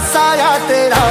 साया तेरा